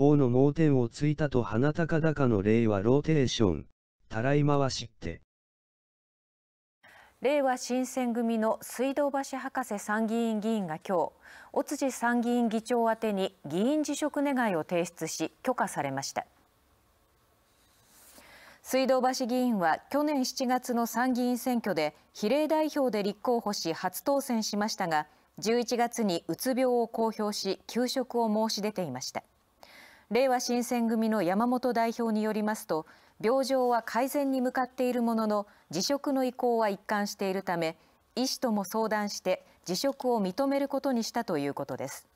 法の盲点をついたと鼻高々の例はローテーション、たらい回しって。令和新選組の水道橋博士参議院議員が今日尾辻参議院議長宛てに議員辞職願を提出し許可されました水道橋議員は去年7月の参議院選挙で比例代表で立候補し初当選しましたが11月にうつ病を公表し休職を申し出ていました令和新選組の山本代表によりますと病状は改善に向かっているものの辞職の意向は一貫しているため医師とも相談して辞職を認めることにしたということです。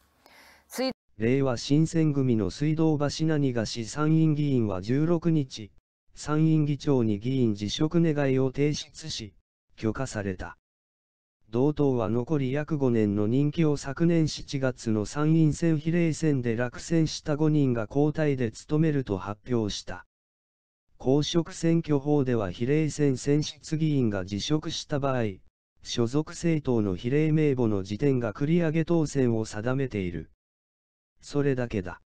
令和新選組の水道橋何がし参院議員は16日参院議長に議員辞職願を提出し許可された。同党は残り約5年の任期を昨年7月の参院選比例選で落選した5人が交代で務めると発表した公職選挙法では比例選選出議員が辞職した場合、所属政党の比例名簿の時点が繰り上げ当選を定めている。それだけだ。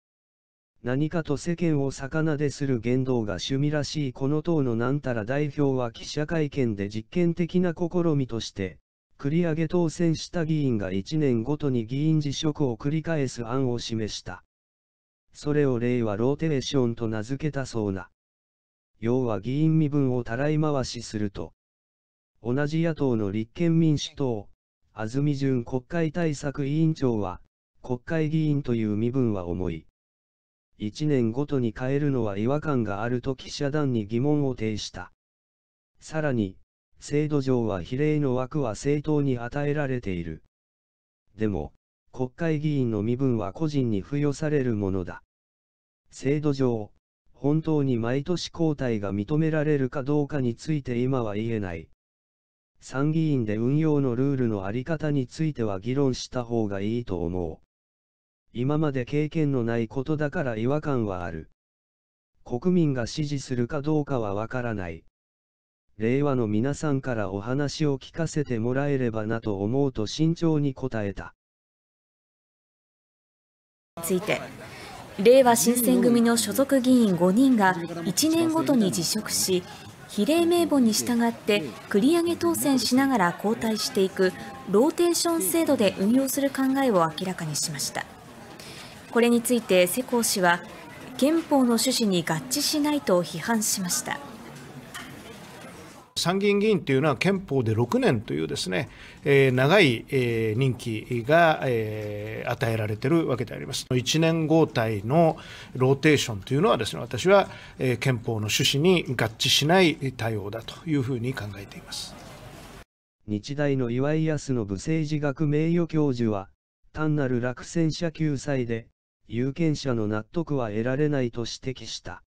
何かと世間を魚でする言動が趣味らしいこの党のなんたら代表は記者会見で実験的な試みとして、繰り上げ当選した議員が1年ごとに議員辞職を繰り返す案を示した。それを令和ローテーションと名付けたそうな。要は議員身分をたらい回しすると。同じ野党の立憲民主党、安住淳国会対策委員長は、国会議員という身分は重い。一年ごとに変えるのは違和感があると記者団に疑問を呈した。さらに、制度上は比例の枠は政党に与えられている。でも、国会議員の身分は個人に付与されるものだ。制度上、本当に毎年交代が認められるかどうかについて今は言えない。参議院で運用のルールのあり方については議論した方がいいと思う。今まで経験のないことだから違和感はある。国民が支持するかどうかはわからない。令和の皆さんからお話を聞かせてもらえればなと思うと慎重に答えた。ついてれいわ新選組の所属議員5人が1年ごとに辞職し比例名簿に従って繰り上げ当選しながら交代していくローテーション制度で運用する考えを明らかにしましたこれについて世耕氏は憲法の趣旨に合致しないと批判しました参議院議員というのは憲法で6年というですね、えー、長い、えー、任期が、えー、与えられているわけであります。1年交代のローテーションというのはですね、私は、えー、憲法の趣旨に合致しない対応だというふうに考えています。日大の岩井康信政治学名誉教授は、単なる落選者救済で、有権者の納得は得られないと指摘した。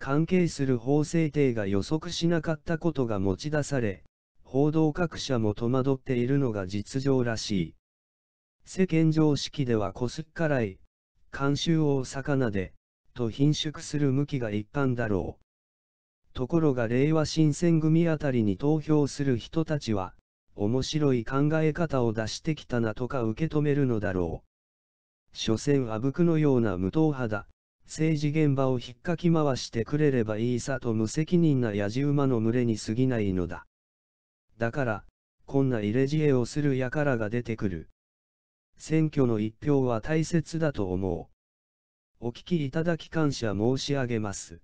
関係する法制定が予測しなかったことが持ち出され、報道各社も戸惑っているのが実情らしい。世間常識ではこすっからい、慣習を魚で、と貧縮する向きが一般だろう。ところが令和新選組あたりに投票する人たちは、面白い考え方を出してきたなとか受け止めるのだろう。所詮あぶくのような無党派だ。政治現場をひっかき回してくれればいいさと無責任な野じ馬の群れに過ぎないのだ。だから、こんな入れ知恵をする輩が出てくる。選挙の一票は大切だと思う。お聞きいただき感謝申し上げます。